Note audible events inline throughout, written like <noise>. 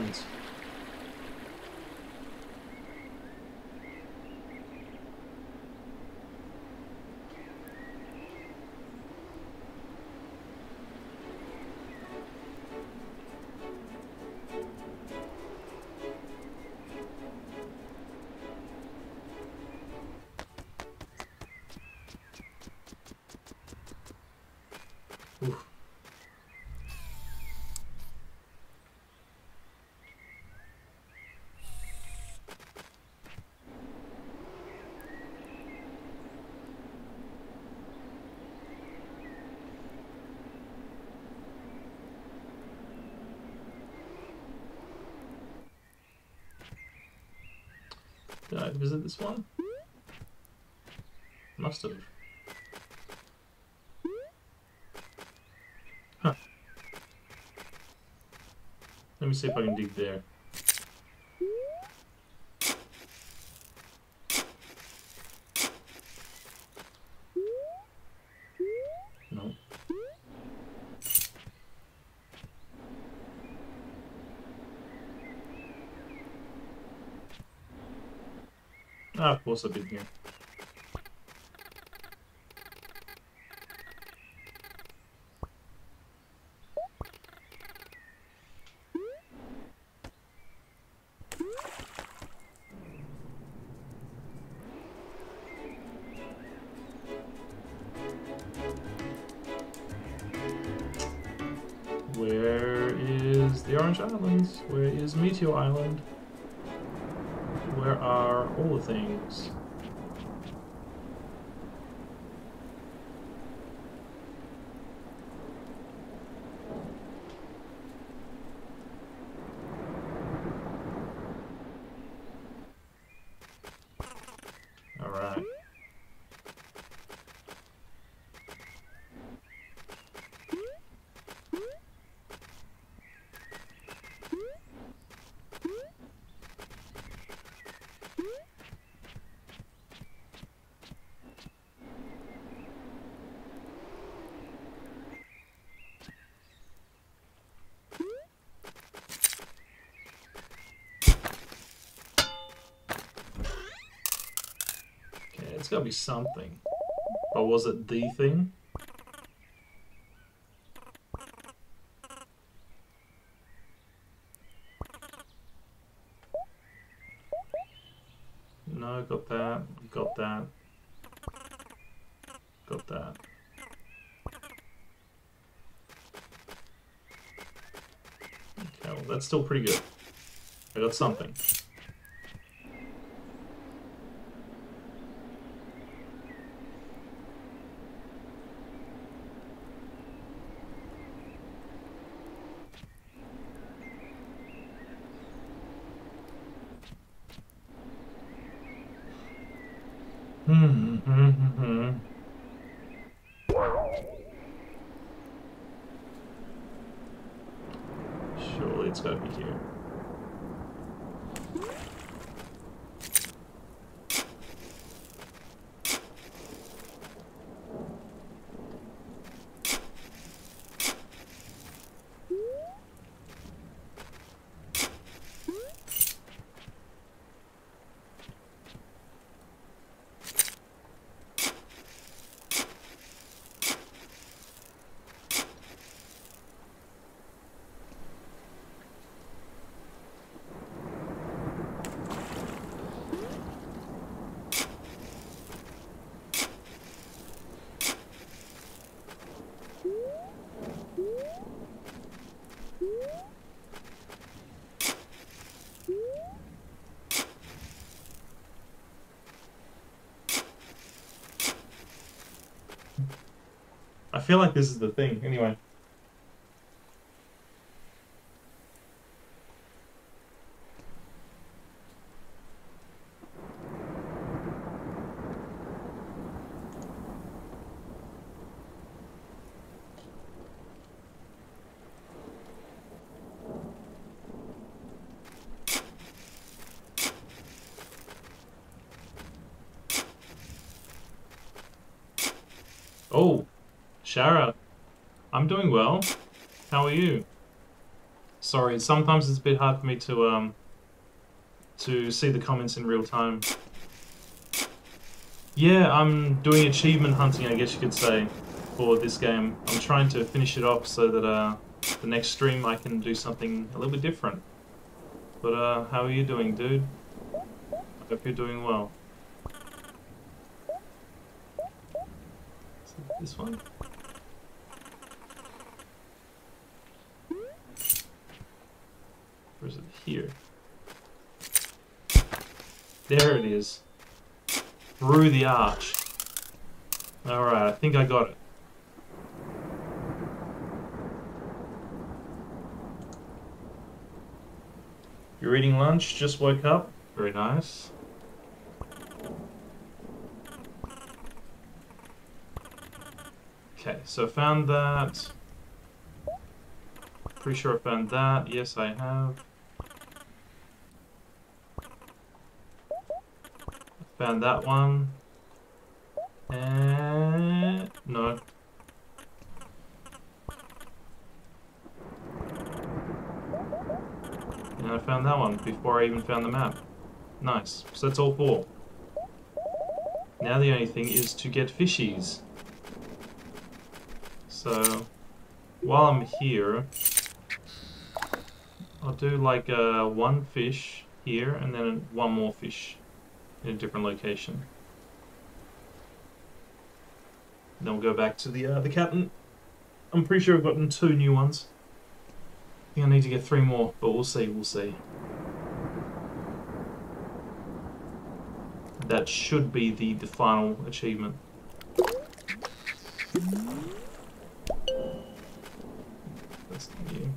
Orange Did I visit this one? Must have. Huh. Let me see if I can dig there. No. Here. Where is the Orange Islands? Where is Meteor Island? Where are all the things? Alright. Okay, it's gotta be something. Or was it the thing? No, got that, got that, got that. Okay, well that's still pretty good. I got something. Hmm. hmm, hmm, hmm. Surely it's gotta be here. I feel like this is the thing. Anyway. Oh, Shara, I'm doing well. How are you? Sorry, sometimes it's a bit hard for me to um to see the comments in real time. Yeah, I'm doing achievement hunting, I guess you could say, for this game. I'm trying to finish it off so that uh, the next stream I can do something a little bit different. But uh, how are you doing, dude? I hope you're doing well. This one? Or is it here? There it is. Through the arch. Alright, I think I got it. You're eating lunch, just woke up. Very nice. Okay, so found that. Pretty sure I found that. Yes, I have. Found that one. And no. And I found that one before I even found the map. Nice. So that's all four. Now the only thing is to get fishies. So, while I'm here, I'll do like uh, one fish here and then one more fish in a different location. Then we'll go back to the uh, the captain. I'm pretty sure I've gotten two new ones. I think I need to get three more, but we'll see, we'll see. That should be the, the final achievement. That's new.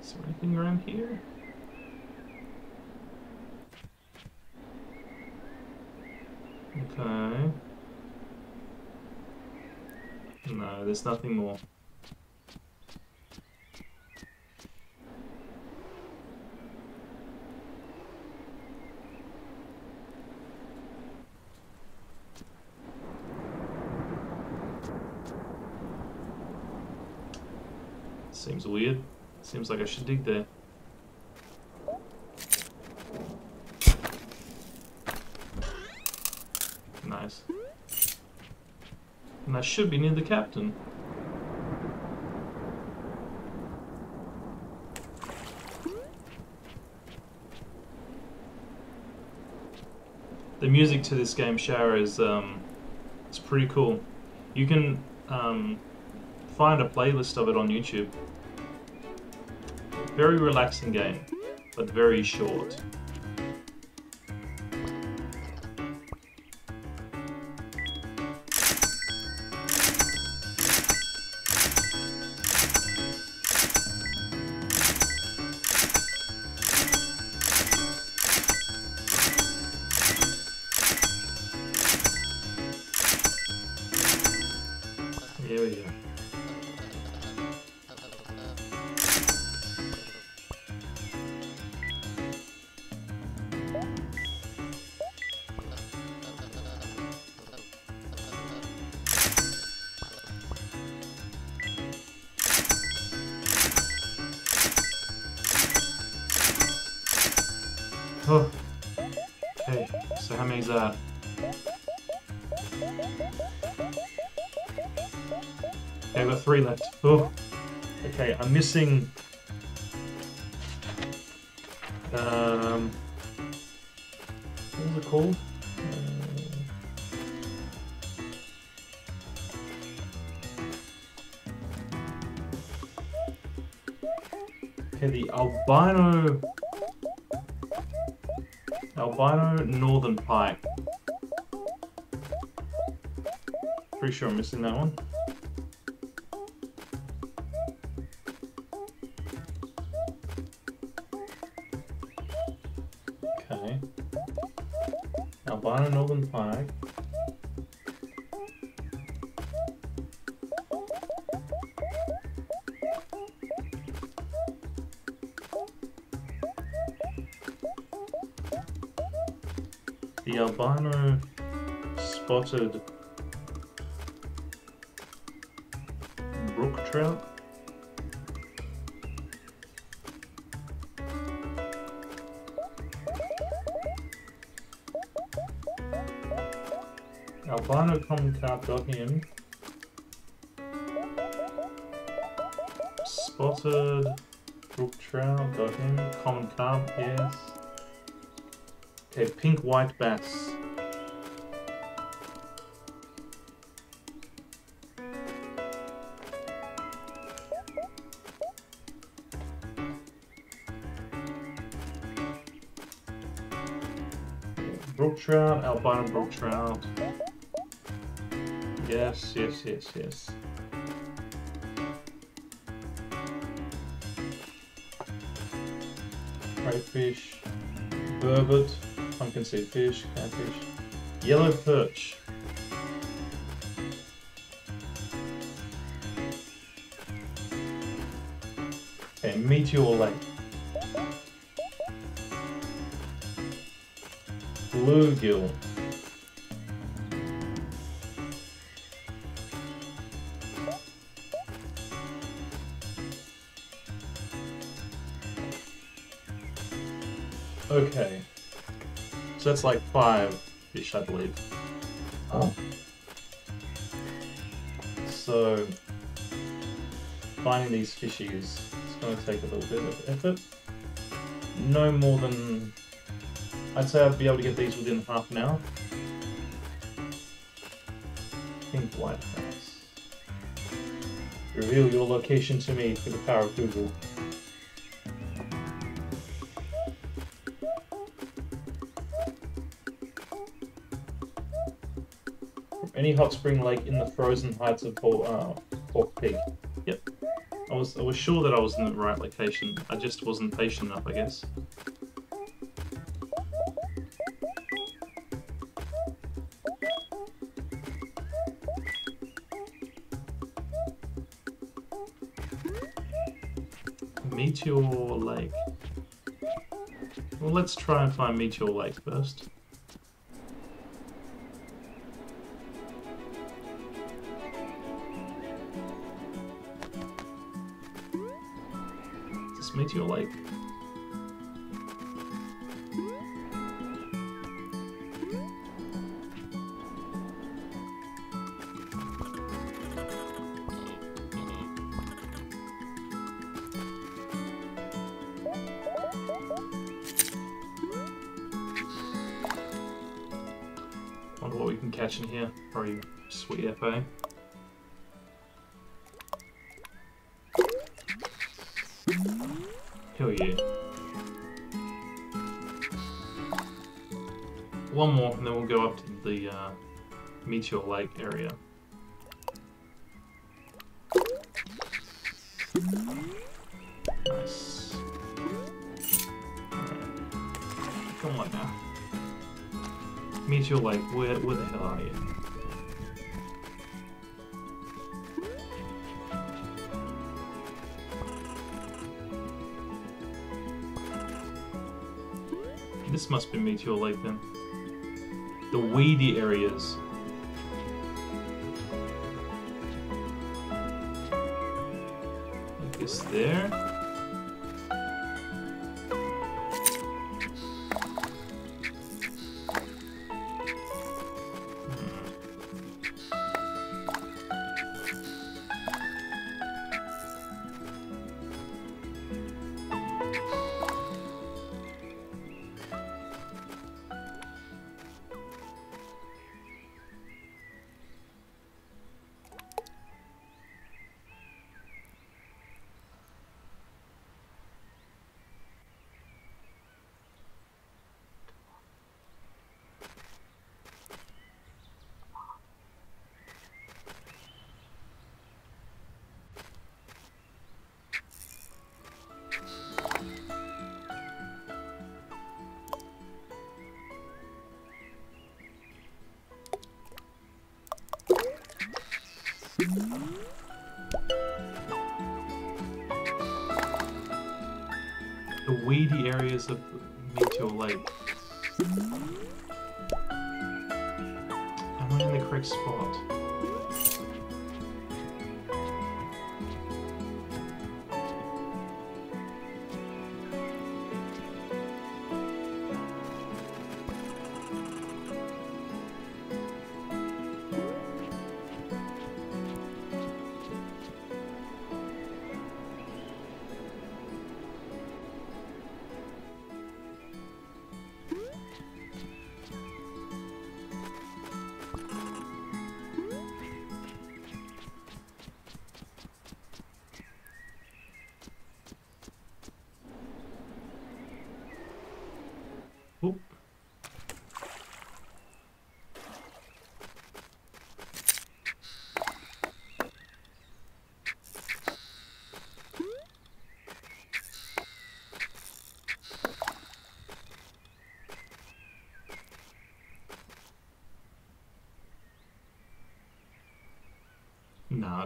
Is there anything around here? Okay. No, there's nothing more. Seems weird. Seems like I should dig there. Nice. And I should be near the captain. The music to this game, Shower, is um, it's pretty cool. You can um, find a playlist of it on YouTube. Very relaxing game, but very short. Missing. Um. What was it called? Uh, Okay, the albino. Albino northern pike. Pretty sure I'm missing that one. Spotted brook trout. Albino common carp got him. Spotted brook trout got him. Common carp, yes. Okay, pink white bass. Brook trout, albino brook trout. Yes, yes, yes, yes. Crayfish, burbot, pumpkin seed fish, catfish, yellow perch. Okay, meteor lake. Bluegill. Okay. So that's like five fish, I believe. Oh. So finding these fishies is going to take a little bit of effort. No more than I'd say I'd be able to get these within half an hour. Pink white bass. Reveal your location to me through the power of Google. From any hot spring lake in the frozen heights of Hawk, uh, Peak. Yep. I was I was sure that I was in the right location. I just wasn't patient enough, I guess. Meteor Lake. Well, let's try and find Meteor Lake first. Meteor Lake area. Nice. Come on now. Meteor Lake, where, where the hell are you? This must be Meteor Lake then. The weedy areas. There. The weedy areas of Meteor Lake. Am I in the correct spot?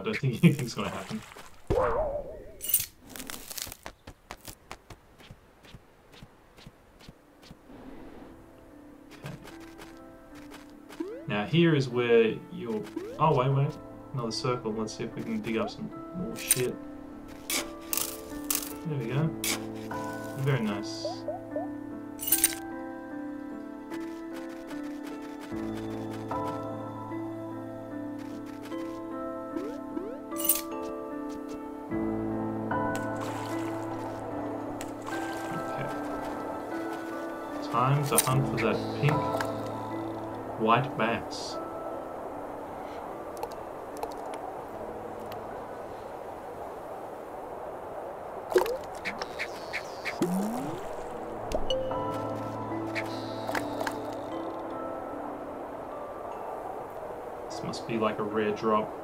Don't think <laughs> anything's gonna happen. Now here is where you'll... Oh, wait, wait. Another circle. Let's see if we can dig up some more shit. There we go. Very nice. To hunt for that pink white bass. This must be like a rare drop.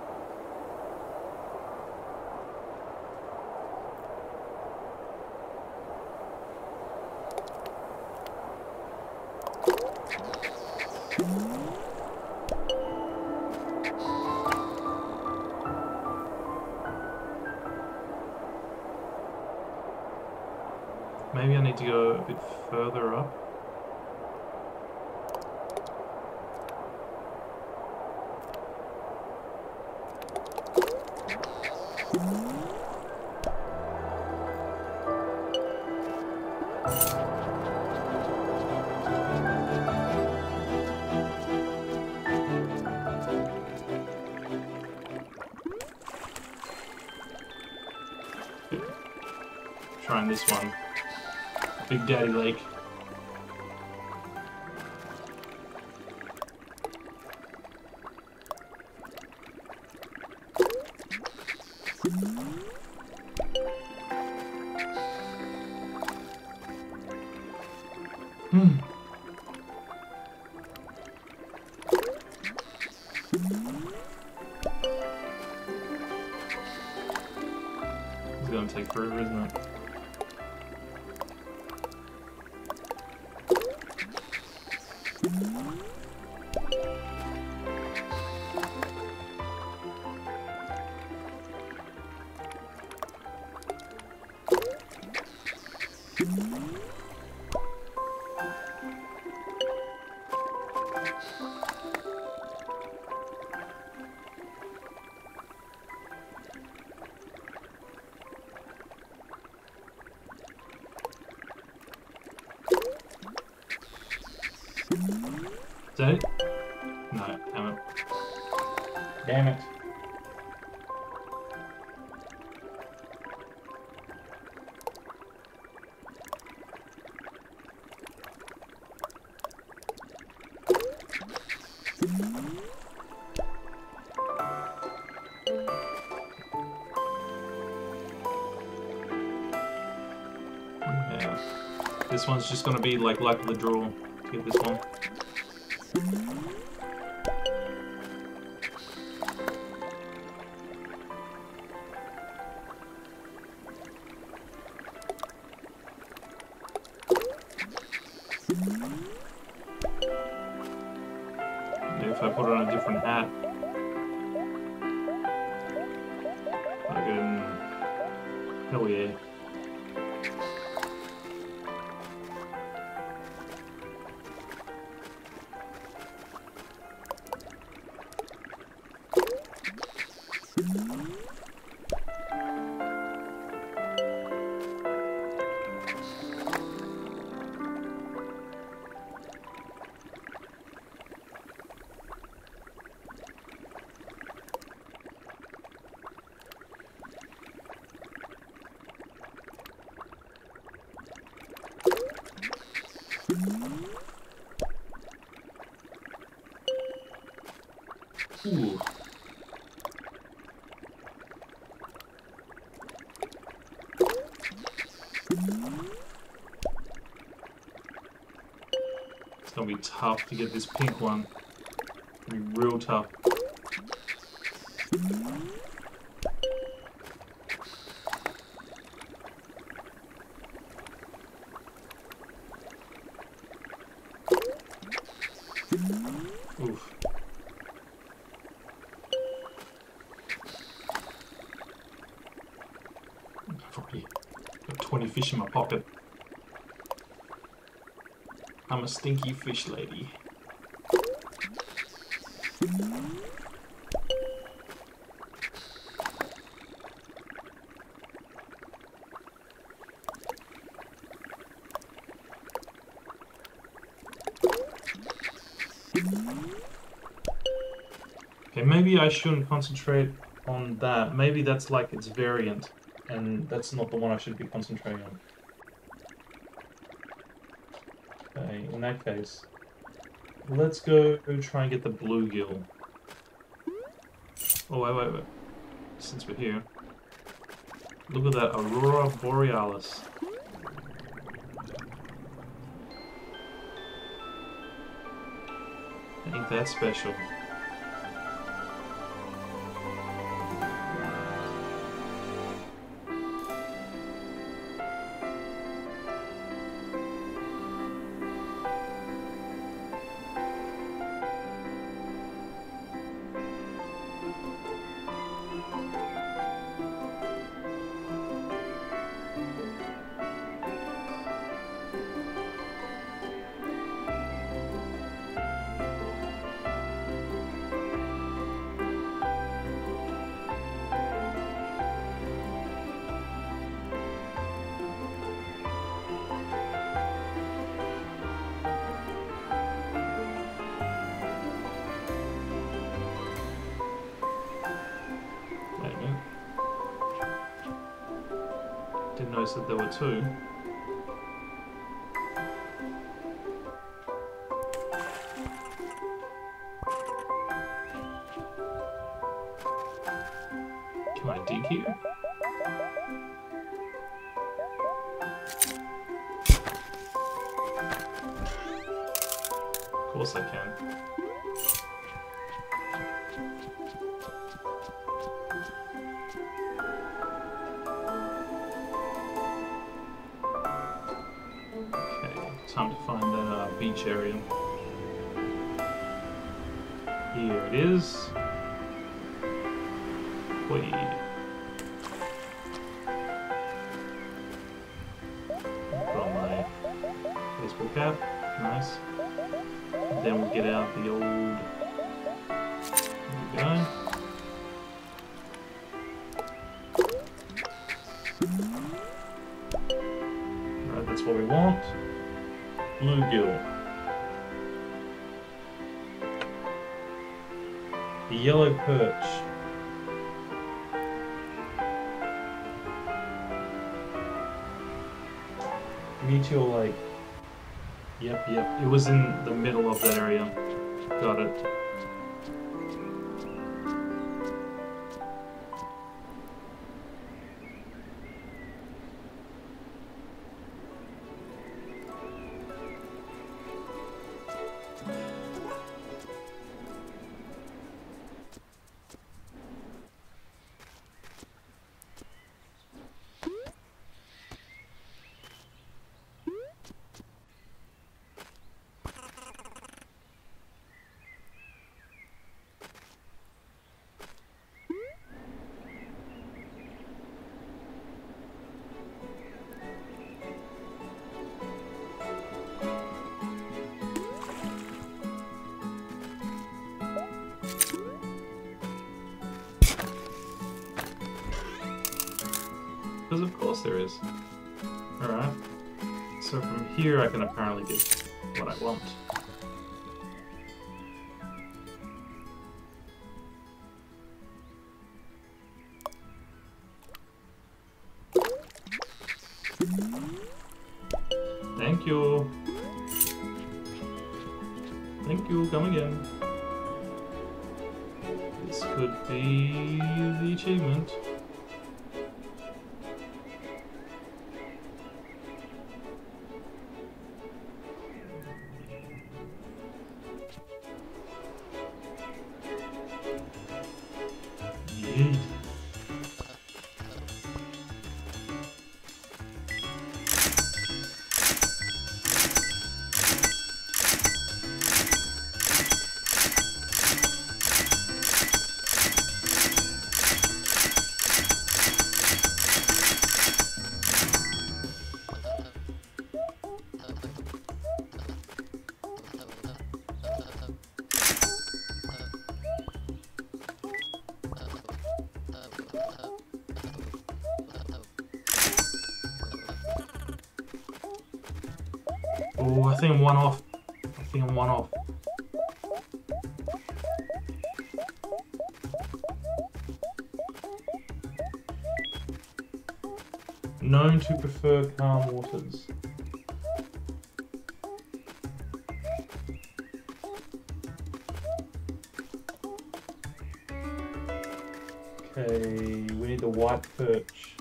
Trying this one. Big Daddy Lake. That it? No, damn it. Damn it. Yeah. This one's just gonna be like luck of the draw to get this one. Be tough to get this pink one. It's gonna be real tough. Oof. I've already got 20 fish in my pocket. I'm a stinky fish lady. Okay, maybe I shouldn't concentrate on that. Maybe that's like its variant, and that's not the one I should be concentrating on. Okay, in that case, let's go try and get the bluegill. Oh, wait, wait, wait. Since we're here. Look at that Aurora Borealis. Ain't that special. Didn't that there were two. Can I dig here? Of course I can. Beach area. Here it is. Wait. On my baseball cap. Nice. Then we'll get out the old. Yellow perch. Meteor Lake. Yep, yep. It was in the middle of that area. Got it. Course there is. Alright. So from here I can apparently get what I want. Hum. To prefer calm waters. Okay, we need the white perch.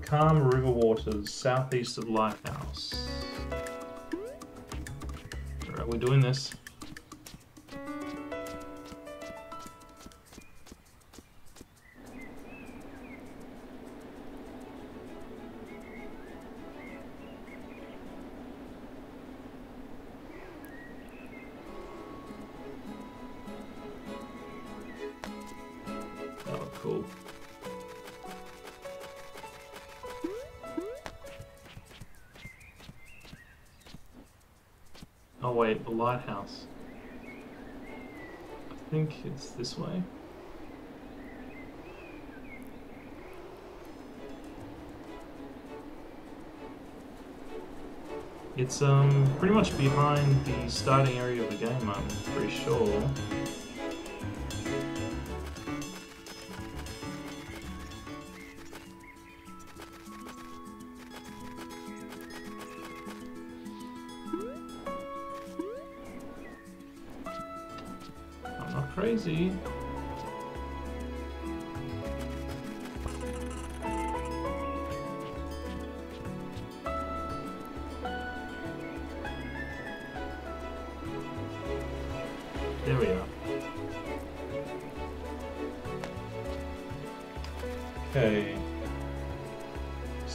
Calm river waters, southeast of Lighthouse. Alright, we're doing this. Oh wait, the lighthouse. I think it's this way. It's um pretty much behind the starting area of the game, I'm pretty sure.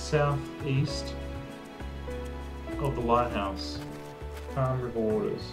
Southeast of the lighthouse. Calm River Waters.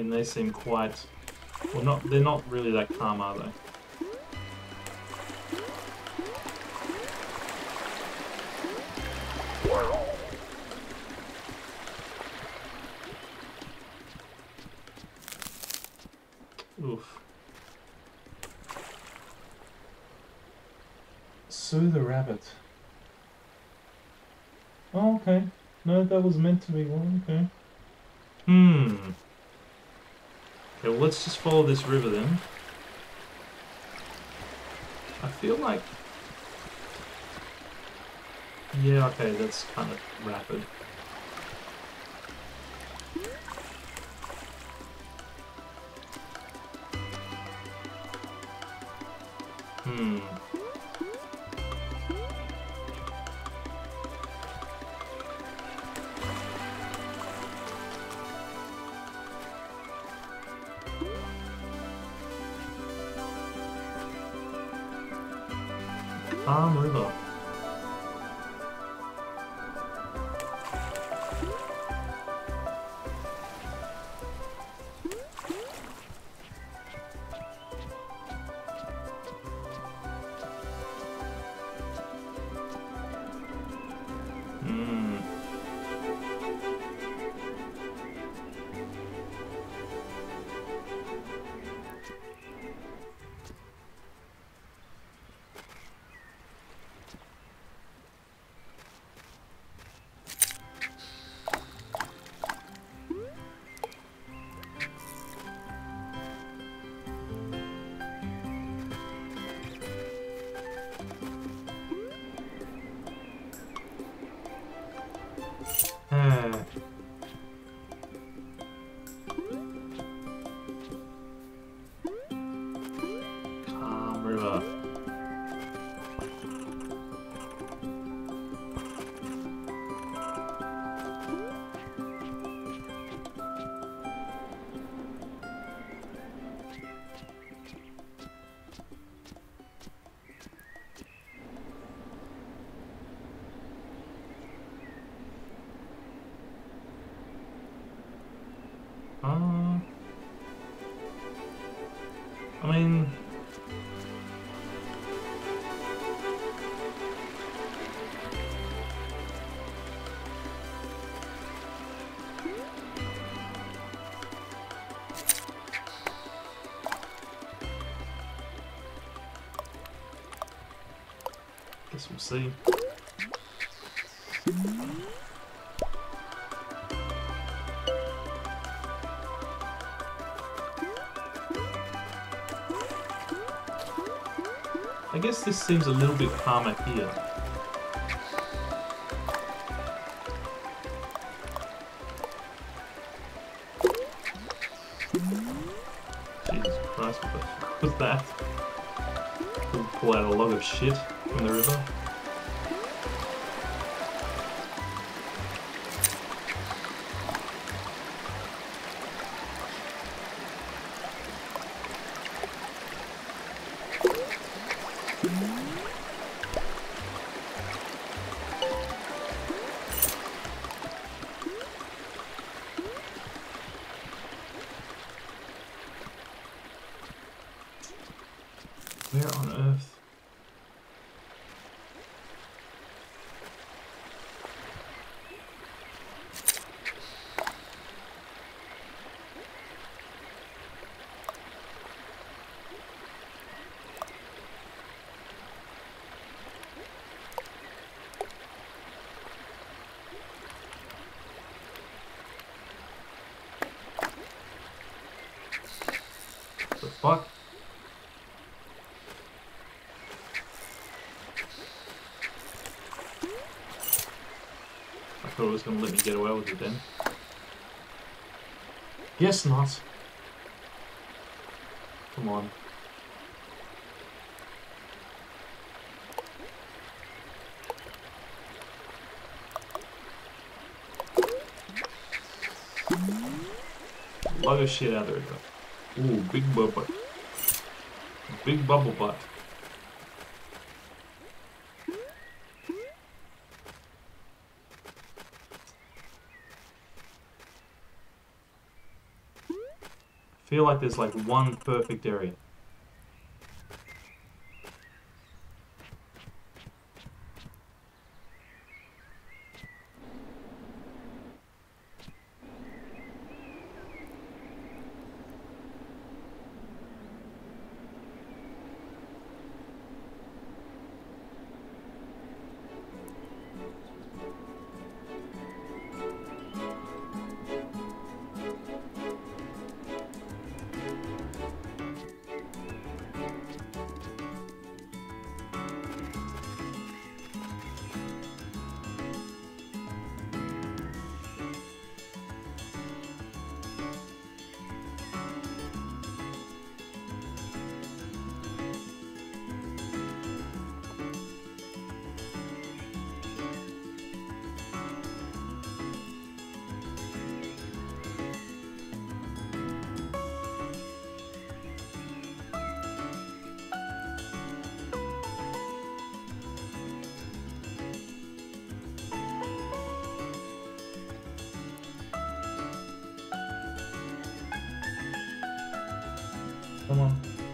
Mean, they seem quite. Well, not. They're not really that calm, are they? let's just follow this river then. I feel like... Yeah, okay, that's kind of rapid. I guess we'll see. This seems a little bit calmer here. Jesus Christ, what the <laughs> fuck was that? Pull out a log of shit from the river. Was gonna let me get away with it then. Guess not. Come on. Lot of shit out there though. Ooh, big bubble. Big bubble butt. Feel like there's like one perfect area.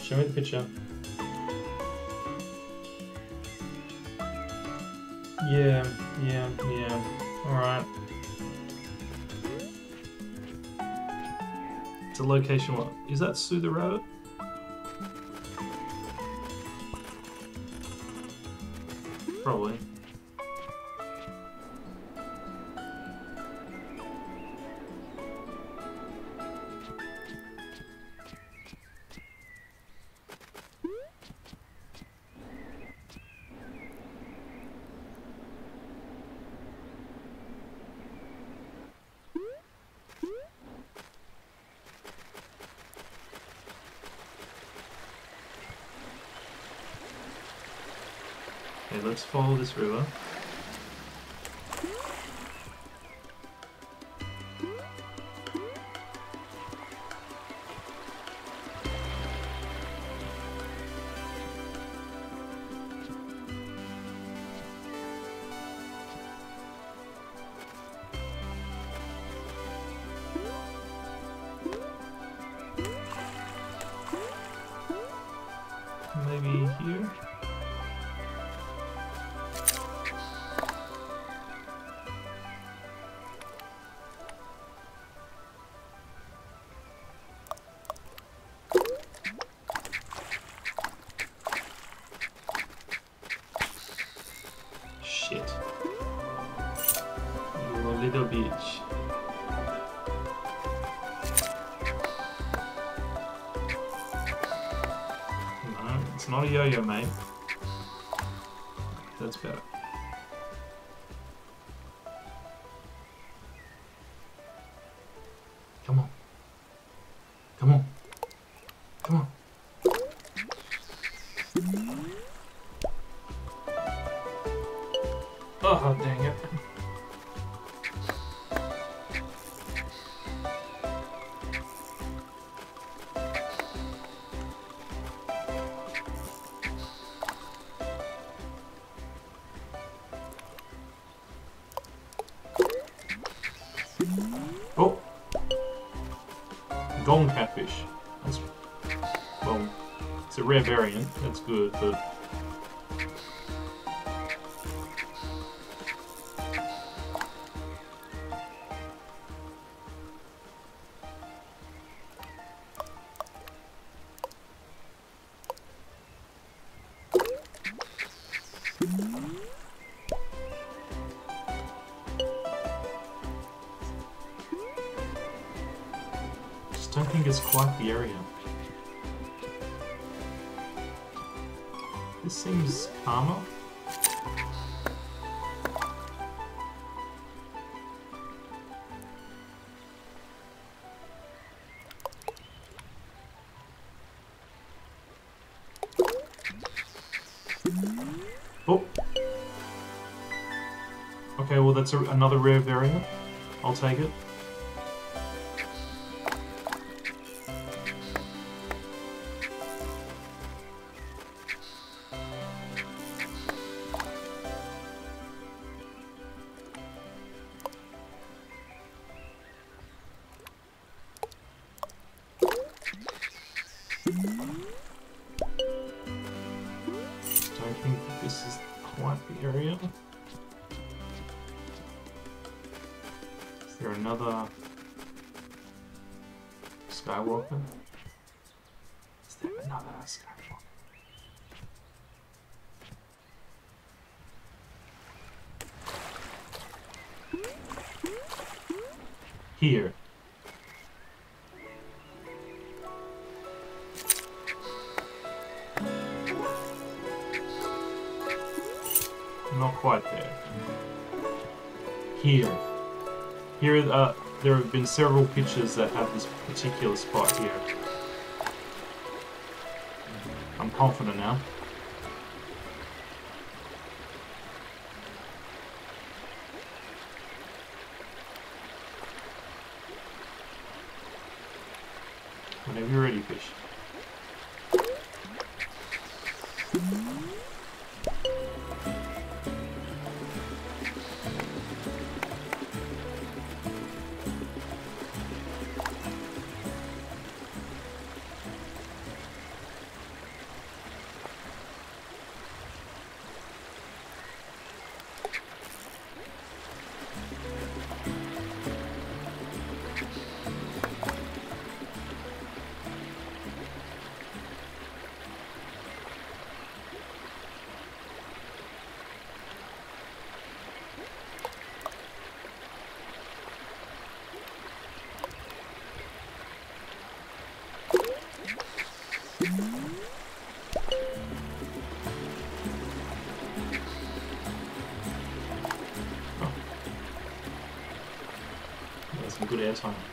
Show me the picture. Yeah, yeah, yeah. Alright. It's a location what? Is that Sue the Rabbit? Let's follow this river. That's better. Come on. Variant, that's good, but Oh! Okay, well that's a, another rare variant. I'll take it. Several pictures that have this particular spot here. I'm confident now. Whenever you're ready, fish. Time.